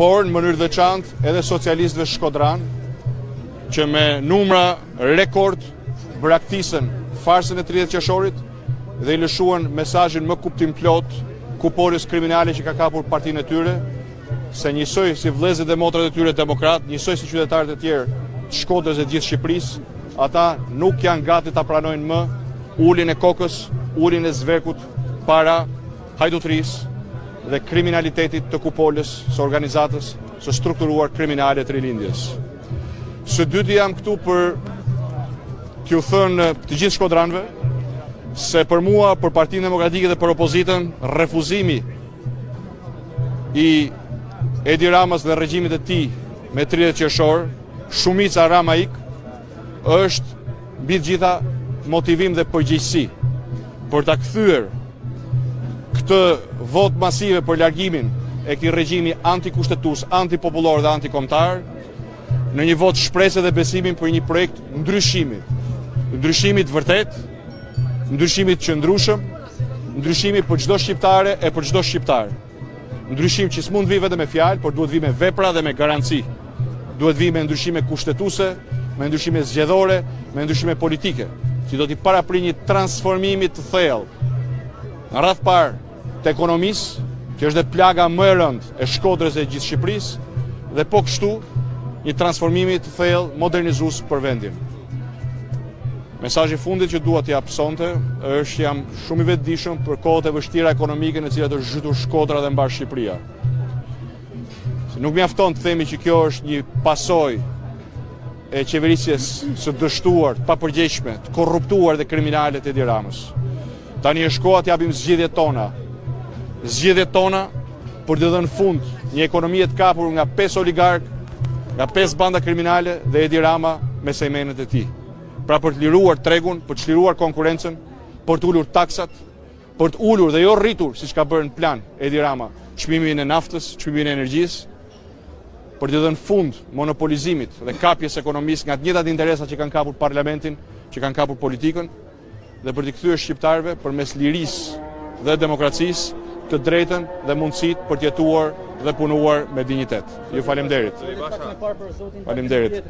por në mënyrë të veçantë edhe socialistëve shkodranë që me numra rekord braktisën farsën e 30 qeshorit dhe i lëshuan mesazhin më kuptimplotë kupolës kriminale që ka kapur partinë e tyre, se njësoj si vëllezërit dhe motrat e tyre demokratë, njësoj si qytetarët e tjerë të Shkodrës e gjithë Shqipërisë, ata nuk janë gati të pranojnë më uljen e kokës, uljen e zverkut para hajdutërisë dhe kriminalitetit të kupolës së organizatës së strukturuar kriminale të Rilindjes. Së dyti jam këtu për t'ju thënë të gjithë shkodranëve se për mua, për Partinë Demokratike dhe për opozitën, refuzimi i Edi Ramës dhe regjimit të tij me 30 qershor, shumica Rama ik Është mbi të gjitha motivim dhe përgjegjësi për ta kthyer këtë votë masive për largimin e këtij regjimi antikushtetues, antipopullor dhe antikombëtar në një votë shprese dhe besimi për një projekt ndryshimi. Ndryshimi të vërtetë, ndryshimi të qëndrueshëm, ndryshimi për çdo shqiptare e për çdo shqiptar. Ndryshim që s'mund vijë vetëm me fjalë, por duhet vijë me vepra dhe me garanci. Duhet vijë me ndryshime kushtetuse, me ndryshime zgjedhore, me ndryshime politike, që do t'i paraprijë një transformimi të thellë. Në radhë parë të ekonomisë, që është dhe plaga më e rëndë e Shkodrës e gjithë Shqipërisë, dhe po kështu një transformimi të thellë modernizues për vendin. Mesazhi i fundit që dua të jap sonte është jam shumë i vetëdijshëm për kohët e vështira ekonomike në cilat është zhytur Shkodra dhe mbarë Shqipëria. Nuk mjafton të themi që kjo është një pasojë e qeverisjes së dështuar, të papërgjegjshme, të korruptuar dhe kriminale të Edi Ramës. Tani është koha të japim zgjidhjet tona. Zgjidhjet tona për t'i dhënë fund një ekonomie të kapur nga pesë oligarkë, nga pesë banda kriminale dhe Edi Rama me sejmenët e tij. Pra për të çliruar tregun, për të çliruar konkurrencën, për të ulur taksat, për të ulur dhe jo rritur, siç ka bërë në plan Edi Rama, çmimin e naftës, çmimin e energjisë, për t'i dhënë fund monopolizimit dhe kapjes së ekonomisë nga të njëjtat interesa që kanë kapur parlamentin, që kanë kapur politikën, dhe për t'i kthyer shqiptarëve përmes lirisë dhe demokracisë të drejtën dhe mundësitë për të jetuar dhe punuar me dinjitet. Ju faleminderit. Faleminderit.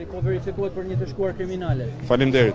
Faleminderit.